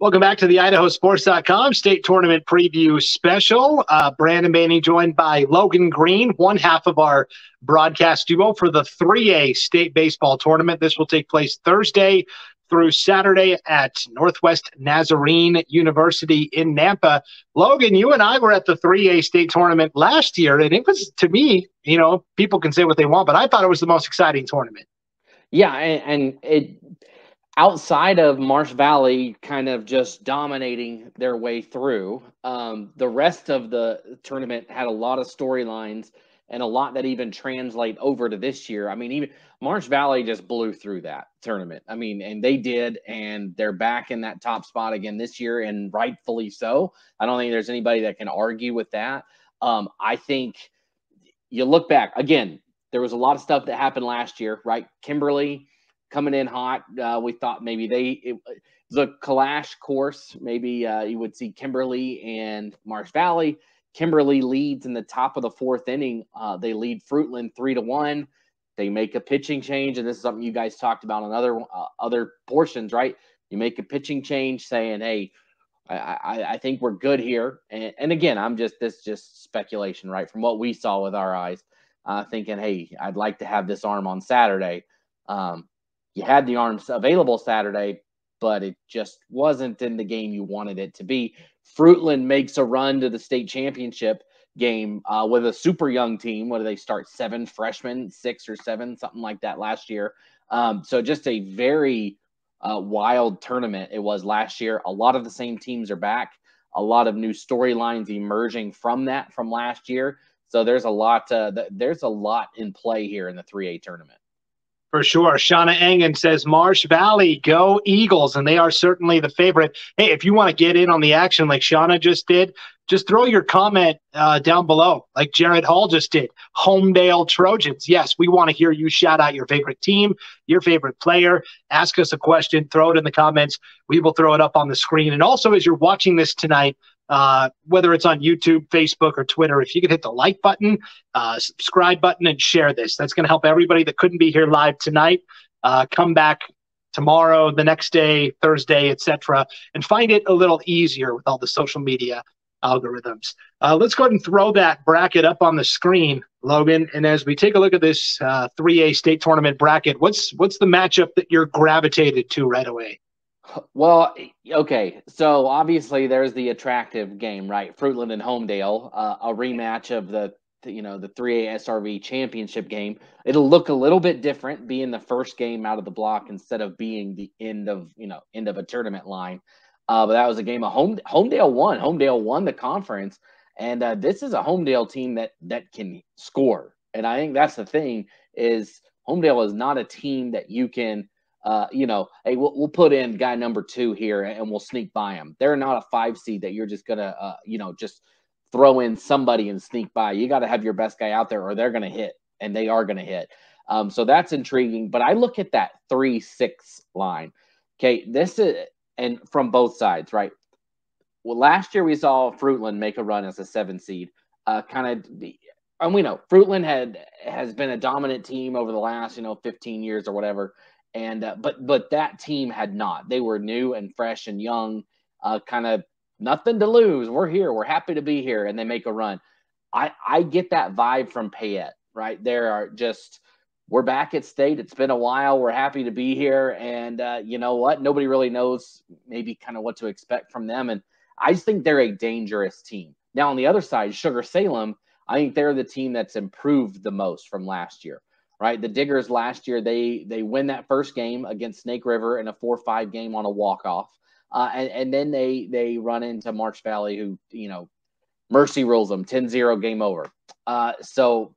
Welcome back to the IdahoSports.com state tournament preview special. Uh, Brandon Baney joined by Logan Green, one half of our broadcast duo for the 3A state baseball tournament. This will take place Thursday through Saturday at Northwest Nazarene University in Nampa. Logan, you and I were at the 3A state tournament last year, and it was, to me, you know, people can say what they want, but I thought it was the most exciting tournament. Yeah, and, and it outside of Marsh Valley kind of just dominating their way through, um, the rest of the tournament had a lot of storylines and a lot that even translate over to this year. I mean, even Marsh Valley just blew through that tournament. I mean, and they did, and they're back in that top spot again this year, and rightfully so. I don't think there's anybody that can argue with that. Um, I think you look back again. There was a lot of stuff that happened last year, right? Kimberly coming in hot. Uh, we thought maybe they it, the Kalash course. Maybe uh, you would see Kimberly and Marsh Valley. Kimberly leads in the top of the fourth inning. Uh, they lead Fruitland three to one. They make a pitching change, and this is something you guys talked about on other uh, other portions, right? You make a pitching change, saying, "Hey, I, I, I think we're good here." And, and, again, I'm just this just speculation, right? From what we saw with our eyes, uh, thinking, "Hey, I'd like to have this arm on Saturday." Um, you had the arms available Saturday, but it just wasn't in the game you wanted it to be. Fruitland makes a run to the state championship game uh, with a super young team. What do they start? Seven freshmen, six or seven, something like that last year. Um, so just a very uh, wild tournament it was last year. A lot of the same teams are back. A lot of new storylines emerging from that from last year. So there's a lot. Uh, there's a lot in play here in the 3A tournament. For sure. Shauna Engen says Marsh Valley, go Eagles. And they are certainly the favorite. Hey, if you want to get in on the action like Shauna just did, just throw your comment uh, down below, like Jared Hall just did. Homedale Trojans. Yes, we want to hear you shout out your favorite team, your favorite player. Ask us a question, throw it in the comments. We will throw it up on the screen. And also, as you're watching this tonight, uh, whether it's on YouTube, Facebook, or Twitter. If you could hit the like button, uh, subscribe button, and share this, that's going to help everybody that couldn't be here live tonight uh, come back tomorrow, the next day, Thursday, etc., and find it a little easier with all the social media algorithms. Uh, let's go ahead and throw that bracket up on the screen, Logan. And as we take a look at this 3A uh, state tournament bracket, what's what's the matchup that you're gravitated to right away? Well, okay. So obviously there's the attractive game, right? Fruitland and Homedale, uh, a rematch of the you know the 3A SRV championship game. It'll look a little bit different being the first game out of the block instead of being the end of you know end of a tournament line. Uh, but that was a game of home Homedale won. Homedale won the conference, and uh, this is a Homedale team that that can score. And I think that's the thing is Homedale is not a team that you can uh, you know, hey, we'll, we'll put in guy number two here and we'll sneak by him. They're not a five seed that you're just gonna, uh, you know, just throw in somebody and sneak by. You got to have your best guy out there, or they're gonna hit, and they are gonna hit. Um, so that's intriguing. But I look at that three six line. Okay, this is and from both sides, right? Well, last year we saw Fruitland make a run as a seven seed. Uh, kind of, and we know Fruitland had has been a dominant team over the last, you know, 15 years or whatever and uh, but but that team had not. They were new and fresh and young, uh, kind of nothing to lose. We're here. We're happy to be here, and they make a run. I I get that vibe from Payette. Right there are just we're back at state. It's been a while. We're happy to be here, and uh, you know what? Nobody really knows maybe kind of what to expect from them, and I just think they're a dangerous team. Now on the other side, Sugar Salem, I think they're the team that's improved the most from last year right? The Diggers last year they they win that first game against Snake River in a four five game on a walk off, uh, and and then they they run into Marsh Valley who you know mercy rules them 10-0 game over. Uh, so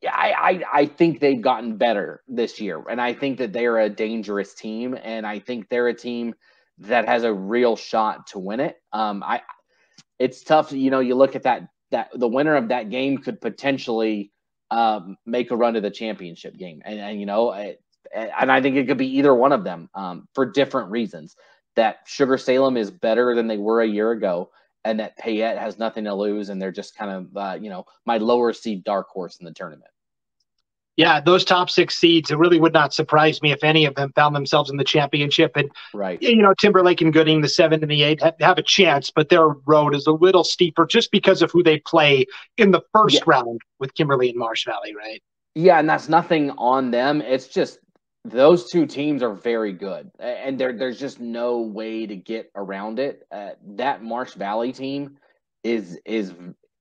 yeah, I, I I think they've gotten better this year, and I think that they're a dangerous team, and I think they're a team that has a real shot to win it. Um, I it's tough, you know. You look at that that the winner of that game could potentially um, make a run to the championship game. And, and you know, I, and I think it could be either one of them um, for different reasons. That Sugar Salem is better than they were a year ago, and that Payette has nothing to lose, and they're just kind of, uh, you know, my lower seed dark horse in the tournament. Yeah, those top six seeds, it really would not surprise me if any of them found themselves in the championship. And, right. you know, Timberlake and Gooding, the seven and the eight, have, have a chance, but their road is a little steeper just because of who they play in the first yeah. round with Kimberly and Marsh Valley, right? Yeah, and that's nothing on them. It's just those two teams are very good, and there there's just no way to get around it. Uh, that Marsh Valley team is is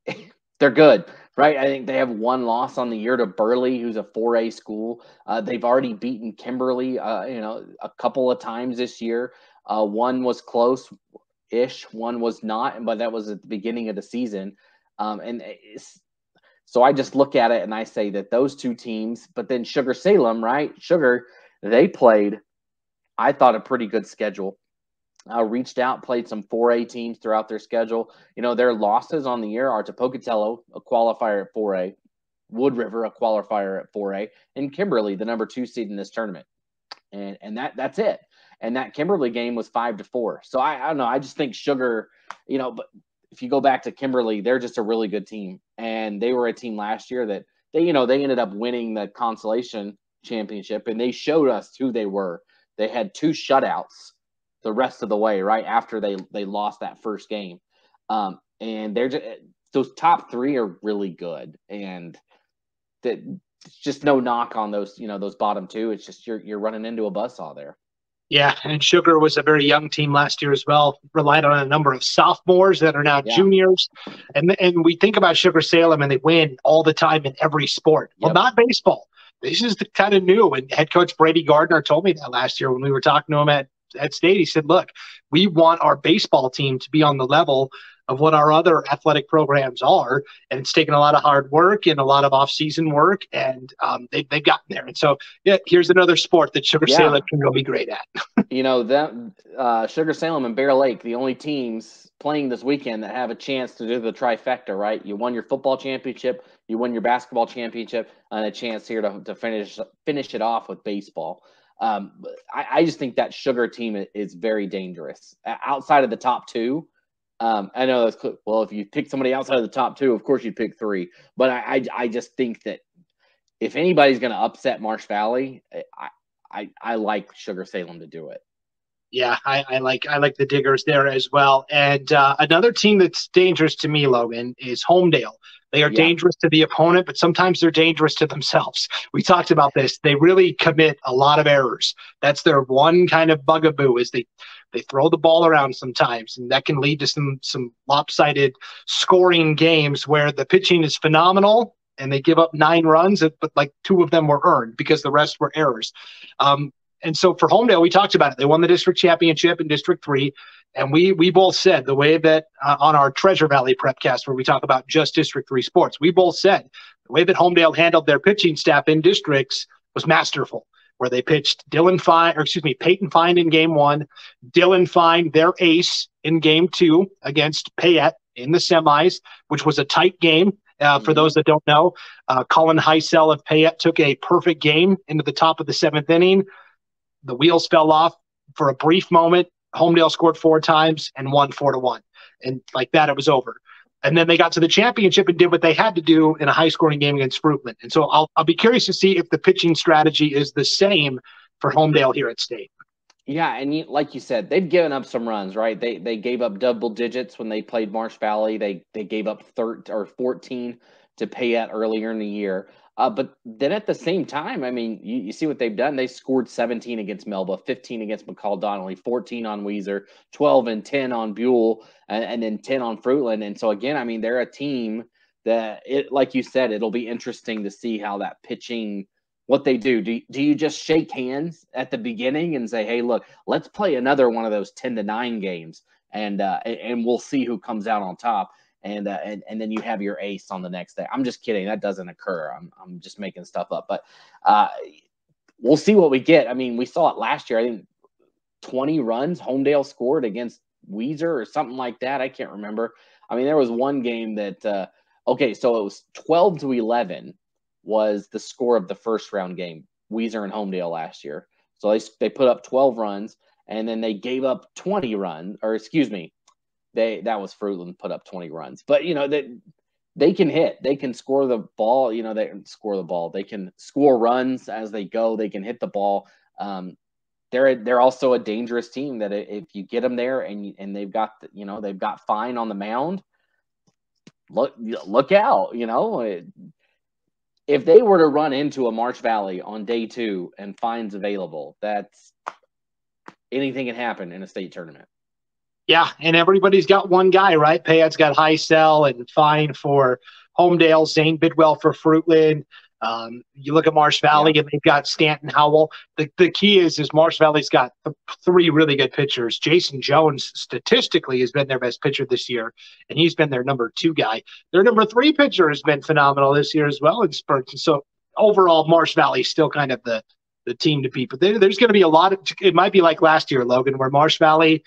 they're good, right? I think they have one loss on the year to Burley, who's a 4A school. Uh, they've already beaten Kimberly, uh, you know, a couple of times this year. Uh, one was close ish, one was not, but that was at the beginning of the season. Um, and so I just look at it and I say that those two teams, but then Sugar Salem, right? Sugar, they played, I thought, a pretty good schedule uh, reached out, played some 4A teams throughout their schedule. You know, their losses on the year are to Pocatello, a qualifier at 4A, Wood River, a qualifier at 4A, and Kimberly, the number two seed in this tournament. And and that that's it. And that Kimberly game was five to four. So I, I don't know. I just think Sugar, you know, but if you go back to Kimberly, they're just a really good team. And they were a team last year that they, you know, they ended up winning the consolation championship and they showed us who they were. They had two shutouts the rest of the way, right after they they lost that first game. Um, and they're just those top three are really good, and that just no knock on those you know those bottom two. It's just you're you're running into a buzzsaw there. Yeah, and Sugar was a very young team last year as well. Relied on a number of sophomores that are now yeah. juniors, and and we think about Sugar Salem and they win all the time in every sport. Well, not baseball. This is the kind of new. And head coach Brady Gardner told me that last year when we were talking to him at at state, he said, look, we want our baseball team to be on the level of what our other athletic programs are. And it's taken a lot of hard work and a lot of off-season work, and um, they, they've gotten there. And so, yeah, here's another sport that Sugar yeah. Salem can really be great at. you know, that uh, Sugar Salem and Bear Lake, the only teams playing this weekend that have a chance to do the trifecta, right? You won your football championship, you won your basketball championship, and a chance here to, to finish finish it off with baseball. Um, I, I, just think that Sugar team is very dangerous. Outside of the top two, um, I know that's well. If you pick somebody outside of the top two, of course you'd pick three. But I, I, I just think that if anybody's going to upset Marsh Valley, I, I, I like Sugar Salem to do it. Yeah, I, I, like I like the Diggers there as well. And uh, another team that's dangerous to me, Logan, is Homedale. They are yeah. dangerous to the opponent, but sometimes they're dangerous to themselves. We talked about this. They really commit a lot of errors. That's their one kind of bugaboo is they they throw the ball around sometimes, and that can lead to some some lopsided scoring games where the pitching is phenomenal and they give up nine runs, but like two of them were earned because the rest were errors. Um, and so for Homedale, we talked about it. They won the district championship in District Three. And we we both said the way that uh, on our Treasure Valley Prepcast, where we talk about just District Three sports, we both said the way that Homedale handled their pitching staff in districts was masterful. Where they pitched Dylan Fine, or excuse me, Peyton Fine in game one, Dylan Fine, their ace in game two against Payette in the semis, which was a tight game. Uh, for mm-hmm. those that don't know, uh, Colin Heisel of Payette took a perfect game into the top of the seventh inning. The wheels fell off for a brief moment. Homedale scored four times and won four to one. And like that, it was over. And then they got to the championship and did what they had to do in a high scoring game against Fruitland. And so I'll, I'll be curious to see if the pitching strategy is the same for Homedale here at State. Yeah, and you, like you said, they've given up some runs, right? They they gave up double digits when they played Marsh Valley. They they gave up 13 or 14 to Payette earlier in the year. Uh, but then at the same time, I mean, you, you, see what they've done. They scored 17 against Melba, 15 against McCall Donnelly, 14 on Weiser, 12 and 10 on Buell, and, and then 10 on Fruitland. And so again, I mean, they're a team that it, like you said, it'll be interesting to see how that pitching, what they do. Do, do you just shake hands at the beginning and say, hey, look, let's play another one of those 10 to 9 games and uh, and we'll see who comes out on top and uh, and and then you have your ace on the next day. I'm just kidding. That doesn't occur. I'm I'm just making stuff up. But uh, we'll see what we get. I mean, we saw it last year. I think 20 runs Homedale scored against Weiser or something like that. I can't remember. I mean, there was one game that uh, okay, so it was 12 to 11 was the score of the first round game. Weiser and Homedale last year. So they they put up 12 runs and then they gave up 20 runs or excuse me, they that was Fruitland put up 20 runs. But you know that they can hit. They can score the ball. You know, they score the ball. They can score runs as they go. They can hit the ball. Um, they're they're also a dangerous team that if you get them there and and they've got you know they've got fine on the mound, look look out. You know, if they were to run into a Marsh Valley on day two and fines available, that's anything can happen in a state tournament. Yeah, and everybody's got one guy, right? Payette's got Heisel and Fine for Homedale, Zane Bidwell for Fruitland. Um, you look at Marsh Valley yeah. and they've got Stanton Howell. The, the key is is Marsh Valley's got th- three really good pitchers. Jason Jones statistically has been their best pitcher this year, and he's been their number two guy. Their number three pitcher has been phenomenal this year as well in spurts. And so overall, Marsh Valley still kind of the the team to beat. But there, there's going to be a lot of. It might be like last year, Logan, where Marsh Valley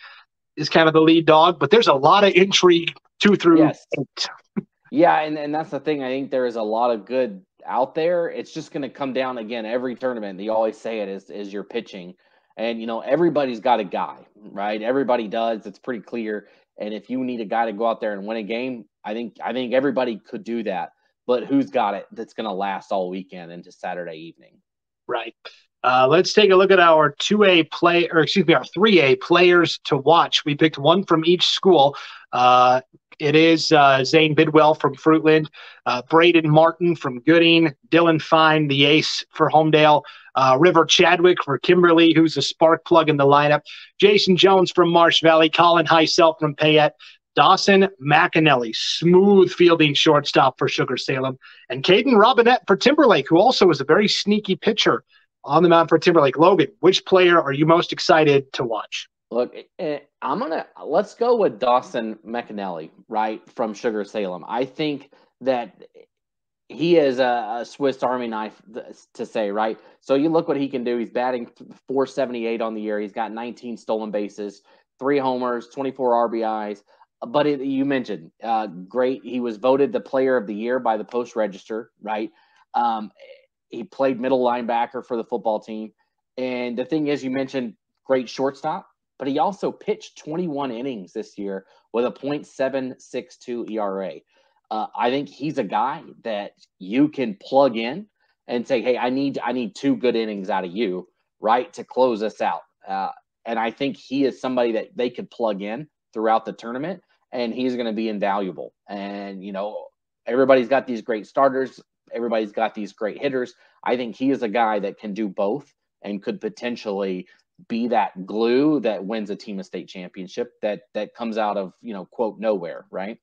is kind of the lead dog, but there's a lot of intrigue two through yes. eight. yeah, and, and that's the thing. I think there is a lot of good out there. It's just going to come down again every tournament. They always say it is is your pitching, and you know everybody's got a guy, right? Everybody does. It's pretty clear. And if you need a guy to go out there and win a game, I think I think everybody could do that. But who's got it that's going to last all weekend into Saturday evening? Right. Uh, let's take a look at our 2A play, or excuse me, our 3A players to watch. We picked one from each school. Uh, it is uh, Zane Bidwell from Fruitland, uh, Braden Martin from Gooding, Dylan Fine, the ace for Homedale, uh, River Chadwick for Kimberly, who's a spark plug in the lineup, Jason Jones from Marsh Valley, Colin Heisel from Payette, Dawson McAnally, smooth fielding shortstop for Sugar Salem, and Caden Robinette for Timberlake, who also is a very sneaky pitcher on the mound for Timberlake. Logan, which player are you most excited to watch? Look, eh, I'm gonna let's go with Dawson McAnally, right from Sugar Salem. I think that he is a, a, Swiss Army knife to say, right? So you look what he can do. He's batting 478 on the year. He's got 19 stolen bases, three homers, 24 RBIs. But it, you mentioned uh, great. He was voted the player of the year by the Post Register, right? Um, he played middle linebacker for the football team. And the thing is, you mentioned great shortstop, but he also pitched 21 innings this year with a .762 ERA. Uh, I think he's a guy that you can plug in and say, "Hey, I need I need two good innings out of you, right, to close us out." Uh, and I think he is somebody that they could plug in throughout the tournament, and he's going to be invaluable. And you know, everybody's got these great starters everybody's got these great hitters. I think he is a guy that can do both and could potentially be that glue that wins a team a state championship that that comes out of you know quote nowhere right?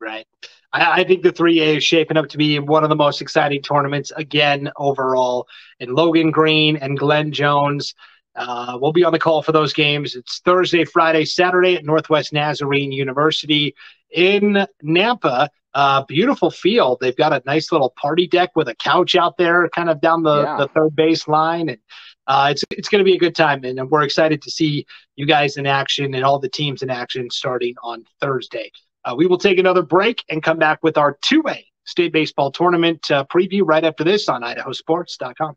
Right. I, I, think the 3a is shaping up to be one of the most exciting tournaments again overall. And logan green and glenn jones uh, we'll be on the call for those games. It's thursday friday saturday at northwest nazarene university in nampa uh, beautiful field. They've got a nice little party deck with a couch out there, kind of down the, yeah. the third base line, and uh, it's it's going to be a good time. And we're excited to see you guys in action and all the teams in action starting on Thursday. Uh, we will take another break and come back with our 2A state baseball tournament uh, preview right after this on IdahoSports.com.